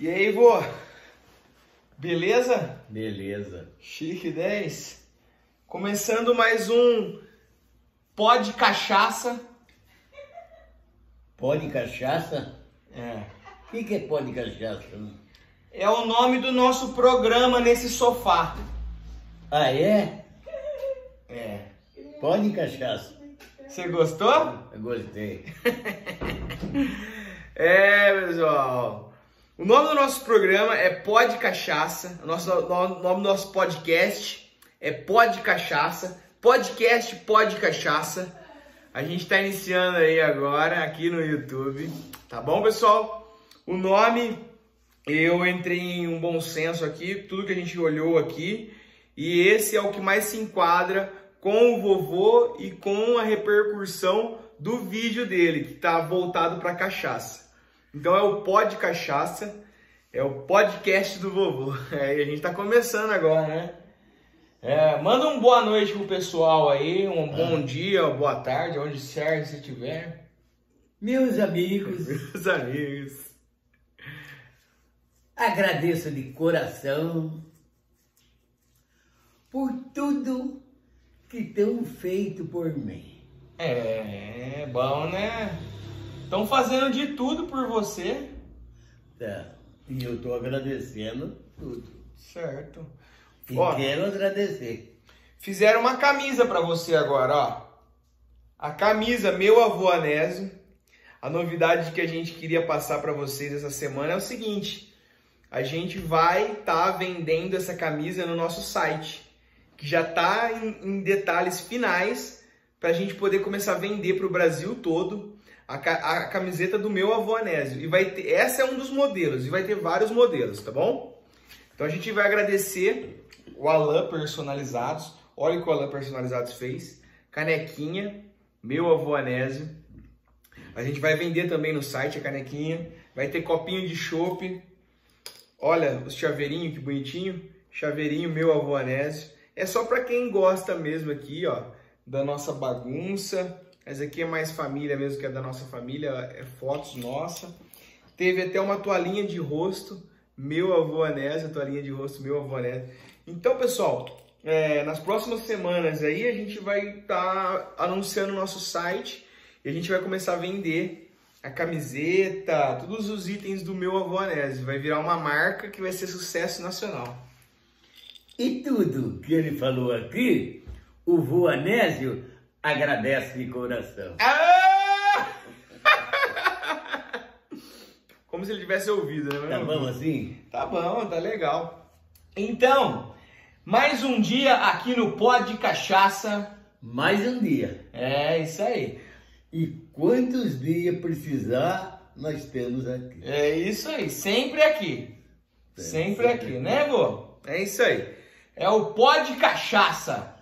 E aí, vô? Beleza? Beleza. Chique 10. Começando mais um Pod Cachaça. Pó de cachaça? É. O que, que é pó de cachaça? É o nome do nosso programa nesse sofá. Ah, é? É. Pó de cachaça. Você gostou? Eu gostei. É, pessoal. O nome do nosso programa é Pod Cachaça. O nosso, o nome do nosso podcast é Pod Cachaça. Podcast Pod Cachaça. A gente está iniciando aí agora aqui no YouTube. Tá bom, pessoal? O nome, eu entrei em um bom senso aqui, tudo que a gente olhou aqui. E esse é o que mais se enquadra com o vovô e com a repercussão do vídeo dele, que está voltado para cachaça. Então é o Pod Cachaça, é o podcast do vovô. É, e a gente está começando agora, né? É, manda um boa noite pro pessoal aí, um bom dia, boa tarde, onde quer você estiver. Meus amigos, Meus amigos. agradeço de coração por tudo que tão feito por mim. É, bom, né? Estão fazendo de tudo por você. Tá. E eu tô agradecendo tudo. Certo. E Ó, quero agradecer. Fizeram uma camisa pra você agora, ó. A camisa Meu Avô Anésio. A novidade que a gente queria passar pra vocês essa semana é o seguinte: a gente vai estar vendendo essa camisa no nosso site, que já tá em, em detalhes finais pra gente poder começar a vender pro Brasil todo a, a camiseta do Meu Avô Anésio. E vai ter, essa é um dos modelos e vai ter vários modelos, tá bom? Então a gente vai agradecer o Alan Personalizados. Olha o que o Alan Personalizados fez. Canequinha, meu avô Anésio. A gente vai vender também no site a canequinha. Vai ter copinho de chopp. Olha os chaveirinhos, que bonitinho. Chaveirinho, meu avô Anésio. É só para quem gosta mesmo aqui, ó, da nossa bagunça. Essa aqui é mais família mesmo, que é da nossa família. É fotos nossa. Teve até uma toalhinha de rosto. Meu avô Anésio, toalhinha de rosto, meu avô Anésio. Então, pessoal, é, nas próximas semanas aí a gente vai estar anunciando o nosso site e a gente vai começar a vender a camiseta, todos os itens do meu avô Anésio. Vai virar uma marca que vai ser sucesso nacional. E tudo que ele falou aqui, o vô Anésio agradece de coração. Ah! Como se ele tivesse ouvido, né? Tá bom assim? Tá bom, tá legal. Então, mais um dia aqui no Pod Cachaça. Mais um dia. É isso aí. E quantos dias precisar, nós temos aqui. É isso aí, sempre aqui. Sempre aqui, né, vô? É isso aí. É o Pod Cachaça.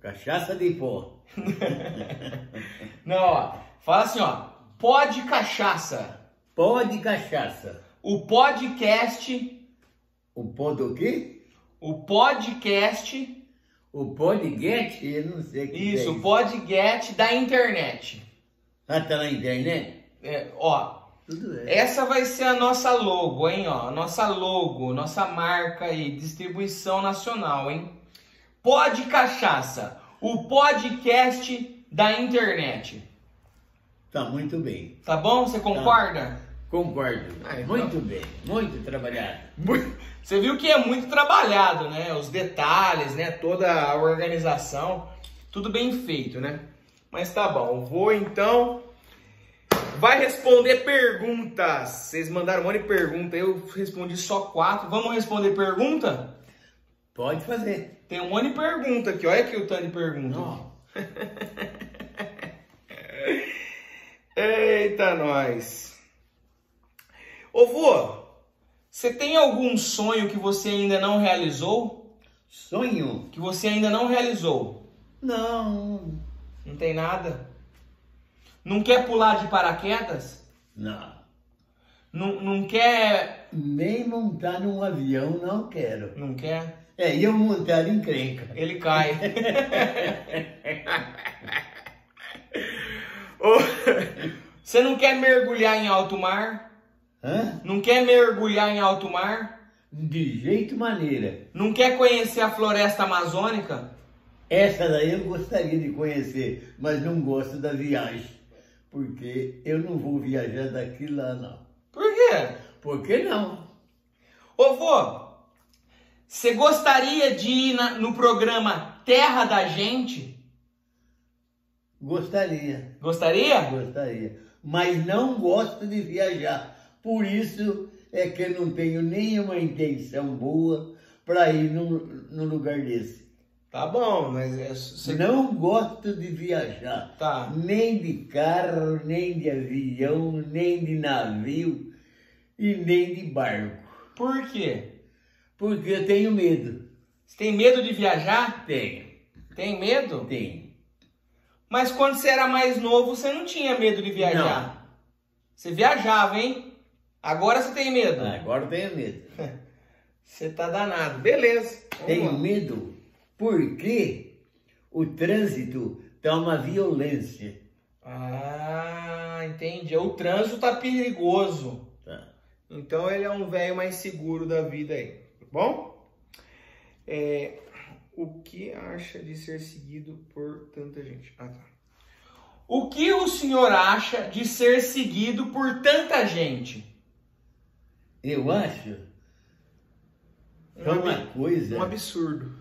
Cachaça de pó. Não, ó. Fala assim, ó. Pod Cachaça. Pó de cachaça. O podcast, O pó do quê? o podcast, O pó de get? Eu não sei o que isso, é o podcast da internet. Ah, tá na internet? É, ó, Tudo é. essa vai ser a nossa logo, hein, ó. Nossa logo, nossa marca aí, distribuição nacional, hein. Pod Cachaça, o podcast da internet. Tá muito bem. Tá bom? Você concorda? Concordo. Ah, então. Muito bem. Muito trabalhado. Você viu que é muito trabalhado, né? Os detalhes, né? Toda a organização, tudo bem feito, né? Mas tá bom, vou então. Vai responder perguntas. Vocês mandaram um monte de perguntas, eu respondi só quatro. Vamos responder pergunta? Pode fazer. Tem um monte de pergunta aqui, olha aqui o tanto de pergunta. Eita, nós. Ô, vô, você tem algum sonho que você ainda não realizou? Sonho? Que você ainda não realizou? Não. Não tem nada? Não quer pular de paraquedas? Não. Não, não quer. Nem montar num avião não quero. Não quer? É, eu montar encrenca. Ele cai. Você não quer mergulhar em alto mar? Hã? Não quer mergulhar em alto mar? De jeito maneira. Não quer conhecer a floresta amazônica? Essa daí eu gostaria de conhecer, mas não gosto da viagem. Porque eu não vou viajar daqui lá, não. Por quê? Por que não? Ô vô, você gostaria de ir na- no programa Terra da Gente? Gostaria, Gostaria? gostaria. Mas não gosto de viajar. Por isso é que eu não tenho nenhuma intenção boa para ir num, num lugar desse. Tá bom, mas é, você... Não gosto de viajar. Tá. Nem de carro, nem de avião, nem de navio e nem de barco. Por quê? Porque eu tenho medo. Você tem medo de viajar? Tenho, Tem medo? tenho. Mas quando você era mais novo, você não tinha medo de viajar. Você viajava, hein? Agora você tem medo. Ah, Agora eu tenho medo. Você tá danado. Beleza. Tenho medo porque o trânsito tá uma violência. Ah, entendi. O trânsito tá perigoso. Tá. Então ele é um velho mais seguro da vida aí. Bom? É, o que acha de ser seguido por tanta gente? Ah, tá. O que o senhor acha de ser seguido por tanta gente? Eu acho que é uma coisa Um absurdo.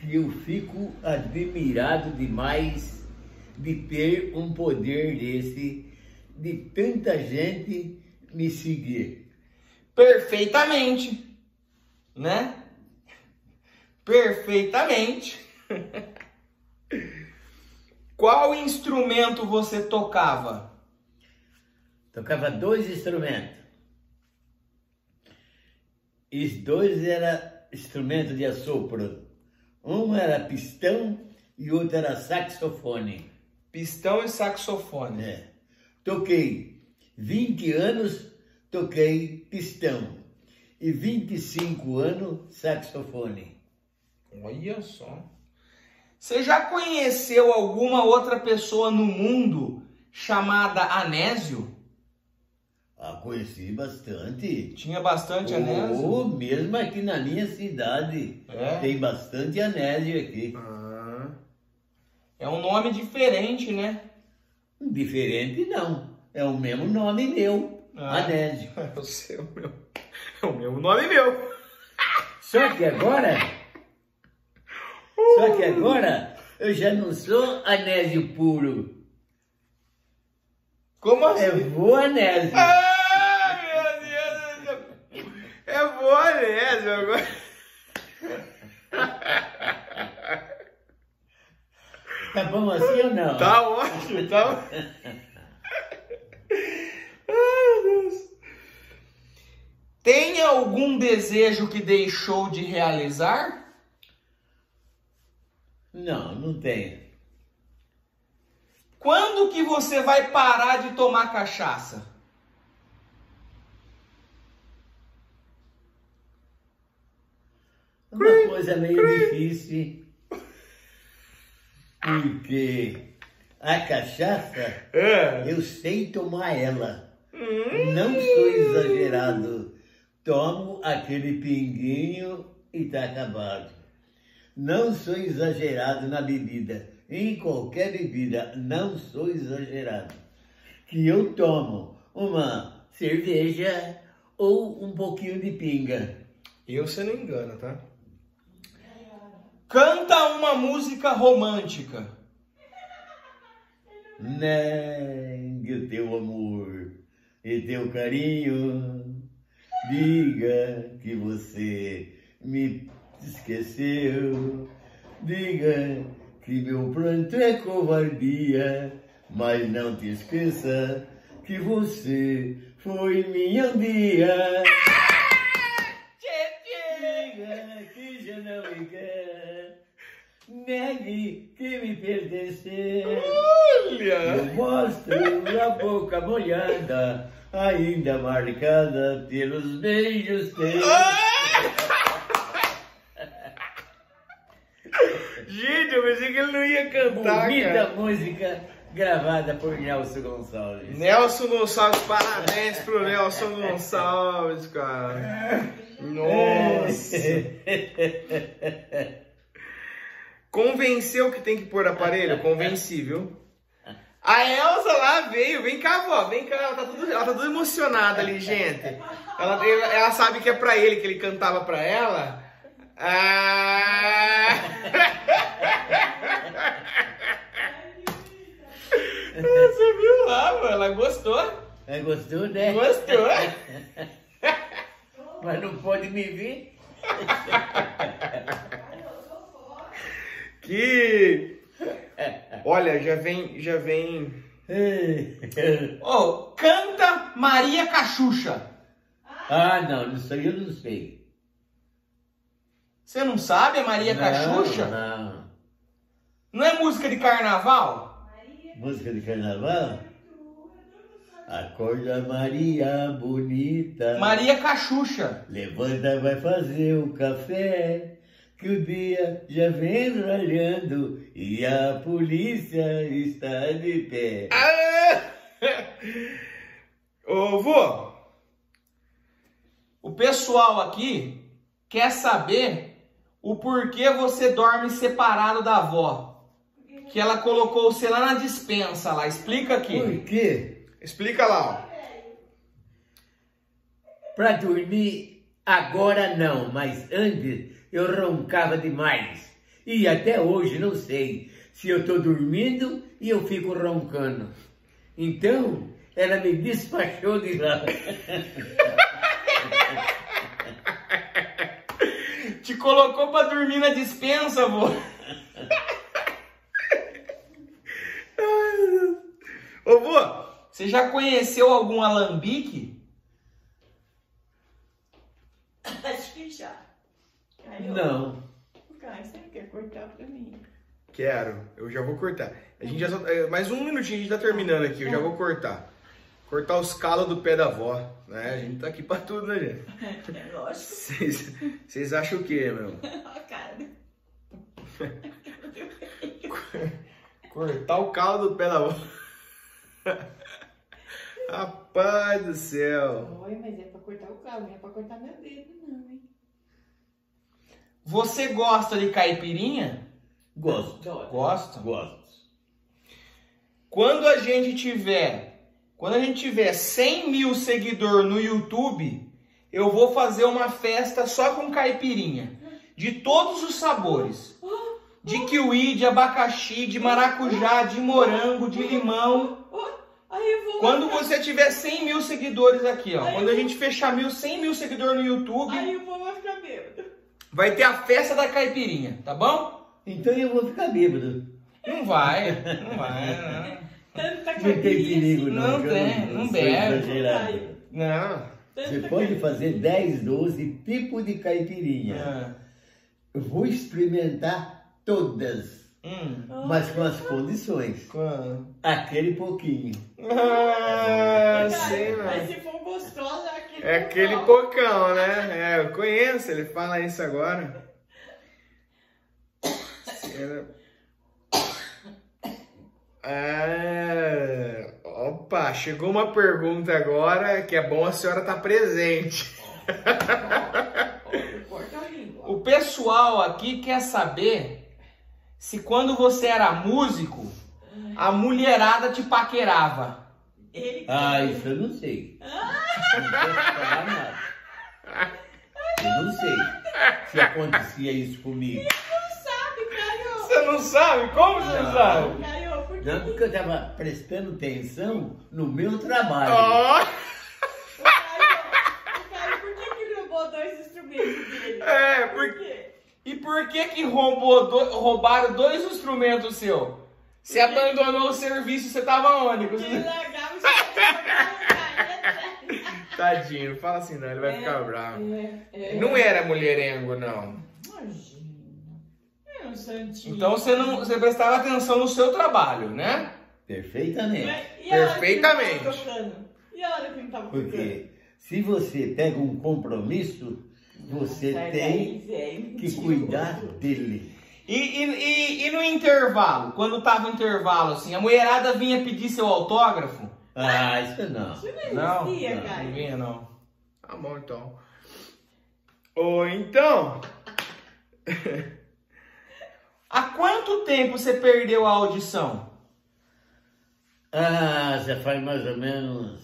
que eu fico admirado demais de ter um poder desse, de tanta gente me seguir. Perfeitamente. Né? Perfeitamente. Qual instrumento você tocava? Tocava dois instrumentos. E os dois eram instrumentos de assopro. Um era pistão e outro era saxofone. Pistão e saxofone. É. Toquei 20 anos, toquei pistão. E 25 anos, saxofone. Olha só. Você já conheceu alguma outra pessoa no mundo chamada Anésio? Ah, conheci bastante. Tinha bastante Anésio? Oh, mesmo aqui na minha cidade. É? Tem bastante anésio aqui. Ah. É um nome diferente, né? Diferente não. É o mesmo nome meu. Ah. Anésio. É o seu, meu. É o meu nome meu. Só que agora. Só que agora eu já não sou anésio puro. Como assim? É vô anésio. Ai, meu Deus do céu. É boa Anésio agora. Tá bom assim ou não? Tá ótimo, tá. Ai, meu Deus. Tem algum desejo que deixou de realizar? Não, não tem. Quando que você vai parar de tomar cachaça? Uma coisa meio difícil. Porque a cachaça, É. eu sei tomar ela. Não sou exagerado. Tomo aquele pinguinho e tá acabado. Não sou exagerado na bebida. Em qualquer bebida, não sou exagerado. Que eu tomo uma cerveja ou um pouquinho de pinga. Eu você não engana, tá? Canta uma música romântica. Negue o teu amor e teu carinho. Diga que você me esqueceu. Diga que meu pranto é covardia. Mas não te esqueça que você foi minha dia. Diga que já não me quer. Negue que me pertenceu. Eu Olha! mostro a boca molhada, ainda marcada pelos beijos teus. Gente, eu pensei que ele não ia cantar, Bonita cara. música Gravada por Nelson Gonçalves. Nelson Gonçalves, parabéns pro Nelson Gonçalves, cara. Nossa. Convenceu que tem que pôr aparelho? Convenci, viu? A Elsa lá veio, vem cá, vó, vem cá, ela tá tudo, ela tá tudo emocionada ali, gente. Ela, ela, ela sabe que é pra ele que ele cantava pra ela. Ah... Você viu lá, mano? Ela gostou? É, gostou, né? Gostou? Mas não pode me ver. que. Olha, já vem. Já vem. Oh, canta Maria Cachucha. Ah, não, isso aí eu não sei. Você não sabe a Maria não, Cachucha? Não. Não é música de carnaval? Música de carnaval? Acorda Maria bonita. Maria Cachucha. Levanta, vai fazer o café. Que o dia já vem ralhando e a polícia está de pé. Ah! Ô, vô, o pessoal aqui quer saber o porquê você dorme separado da avó. Que ela colocou você lá na dispensa lá. Explica aqui. Por quê? Explica lá, ó. Pra dormir agora não, mas antes eu roncava demais. E até hoje não sei se eu tô dormindo e eu fico roncando. Então, ela me despachou de lá. Te colocou pra dormir na dispensa, vô. Ô, vô, você já conheceu algum alambique? Acho que já. Aí, ó, Não. Caio, você quer cortar pra mim? Quero, eu já vou cortar. A gente já só, é, mais um minutinho, a gente tá terminando aqui, eu já vou cortar. Cortar os calos do pé da avó, né? A gente tá aqui pra tudo, né, gente? É lógico. Vocês- acham o quê, meu? Cara. Cortar o calo do pé da avó. Rapaz do céu. Oi, mas é pra cortar o cabo, não é pra cortar meu dedo, não, hein? Você gosta de caipirinha? Gosto. Gosta. Gosto. Quando a gente tiver, quando a gente tiver 100 mil seguidores no YouTube, eu vou fazer uma festa só com caipirinha, de todos os sabores, de kiwi, de abacaxi, de maracujá, de morango, de limão. Quando você tiver 100 mil seguidores aqui, ó, quando a gente fechar mil, 100 mil seguidores no YouTube, vai ter a festa da caipirinha, tá bom? Então eu vou ficar bêbado. Não vai, não vai, não. Tanta Não tem perigo, não. Não tem, não sou bebe. Não. Você pode fazer 10, 12 tipos de caipirinha. Ah. Eu vou experimentar todas, Hum. mas com as condições. Quando? Aquele pouquinho. Ah, Cara, sei, Mas mano. se for gostosa, é aquele. É aquele pocão. pocão, né? É, eu conheço, ele fala isso agora. Era- É... Opa, chegou uma pergunta agora que é bom a senhora estar presente. A língua. O pessoal aqui quer saber se quando você era músico, a mulherada te paquerava. Ele Ah, isso eu não sei. Não posso falar nada. Eu não sei se acontecia isso comigo. não sabe, Caio. Você não sabe? Como você Não. sabe? Caio, por que Não porque eu estava prestando atenção no meu trabalho. Ó, O Caio, o Caio, por que que roubou dois instrumentos dele? É, por porque- quê? E por que que roubou do- roubaram dois instrumentos seu? Você abandonou o serviço, você tava onde? Porque ele Tadinho, não fala assim não, ele vai ficar bravo. É, é. Não era mulherengo, não. Imagina. É um santinho. Então você não, você prestava atenção no seu trabalho, né? Perfeitamente. Mas e a hora que Perfeitamente. E a hora que não tava tocando? Porque se você pega um compromisso, você Sai tem daí, que cuidar dele. E, e, e, e no intervalo? Quando tava o intervalo, assim, a mulherada vinha pedir seu autógrafo? Ah, isso não. Isso não Não, existia, não, Não Caio. vinha, não. Tá bom, então. Ou então... Há quanto tempo você perdeu a audição? Ah, já faz mais ou menos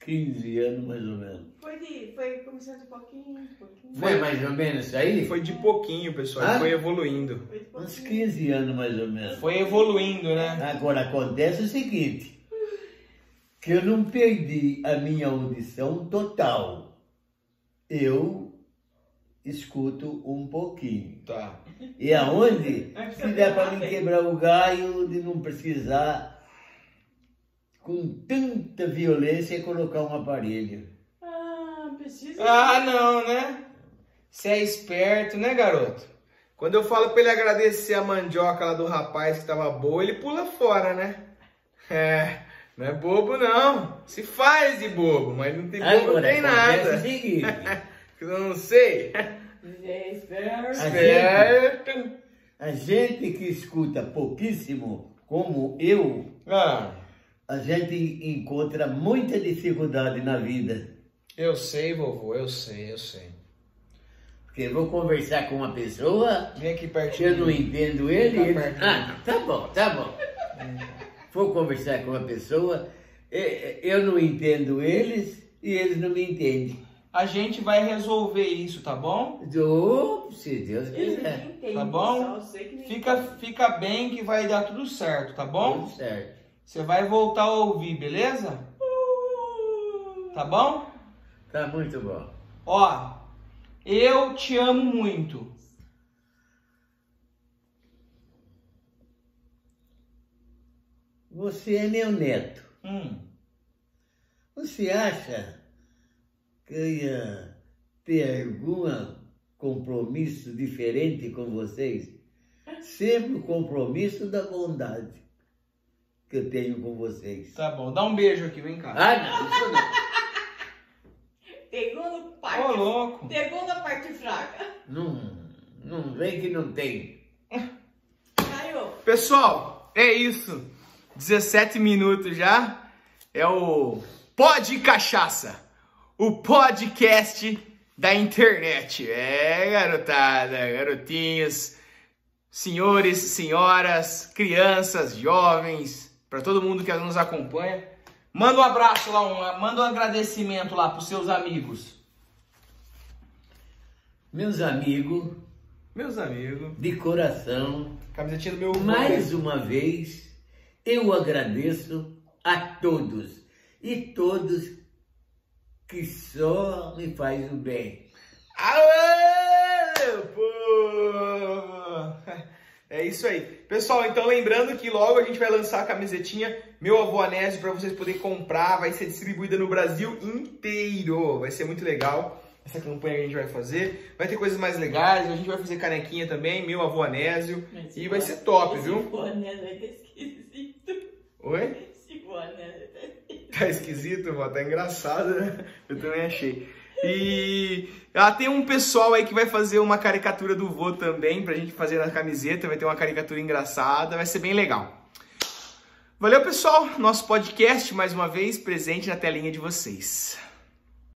15 anos, mais ou menos. Foi, de, foi começando de pouquinho, de pouquinho. Foi mais ou menos isso aí? Foi de pouquinho, pessoal. Ah? Foi evoluindo. Foi de Uns pouquinho. 15 anos, mais ou menos. Foi evoluindo, né? Agora acontece o seguinte, que eu não perdi a minha audição total. Eu escuto um pouquinho. Tá. E aonde precisa dá para mim quebrar o galho de não precisar com tanta violência colocar um aparelho. Ah, precisa. Ah, não, né? Você é esperto, né, garoto? Quando eu falo pra ele agradecer a mandioca lá do rapaz que tava boa, ele pula fora, né? É, não é bobo não. Se faz de bobo, mas não tem bobo, não Agora tem acontece o nada. Eu não sei. Esperto. A Esperto. a gente que escuta pouquíssimo, como eu, Ah, a gente encontra muita dificuldade na vida. eu sei, vovô, eu sei, eu sei. Porque eu vou conversar com uma pessoa, Vem aqui eu pertinho. não entendo ele, Tá ele... Ah, tá bom, tá bom. Vou conversar com uma pessoa, eh, eu não entendo eles e eles não me entendem. A gente vai resolver isso, tá bom? Oh, se Deus quiser. Tá bom? Fica, fica bem que vai dar tudo certo, tá bom? Tudo certo. Você vai voltar a ouvir, beleza? Tá bom? Tá muito bom. Ó, eu te amo muito. Você é meu neto. Hum, Você acha que eu ia ter algum compromisso diferente com vocês? Sempre o compromisso da bondade que eu tenho com vocês. tá bom. Dá um beijo aqui, vem cá. Ah, não, isso não. Pegou no Ô, parte. louco. Pegou na parte fraca. Não, não vem que não tem. Pessoal, é isso. 17 minutos já. É o Pod Cachaça. O podcast da internet. É, garotada, garotinhos, senhores, senhoras, crianças, jovens, para todo mundo que nos acompanha. Manda um abraço lá, um, manda um agradecimento lá pros seus amigos. Meus amigos, Meus amigos, de coração, camisetinha do meu mais uma vez, eu agradeço a todos e todos que só me faz o bem. Aê, povo! É isso aí. Pessoal, então lembrando que logo a gente vai lançar a camisetinha Meu Avô Anésio para vocês poderem comprar. Vai ser distribuída no Brasil inteiro. Vai ser muito legal essa campanha que a gente vai fazer. Vai ter coisas mais legais. A gente vai fazer canequinha também, Meu Avô Anésio. Mas E vai ser top, esse viu? boné vai tá esquisito. Oi? Esse boné tá esquisito. Tá esquisito, vó? Tá engraçado, né? Eu também achei. E ah, tem um pessoal aí que vai fazer uma caricatura do vô também pra gente fazer na camiseta. Vai ter uma caricatura engraçada, vai ser bem legal. Valeu, pessoal. Nosso podcast, mais uma vez, presente na telinha de vocês.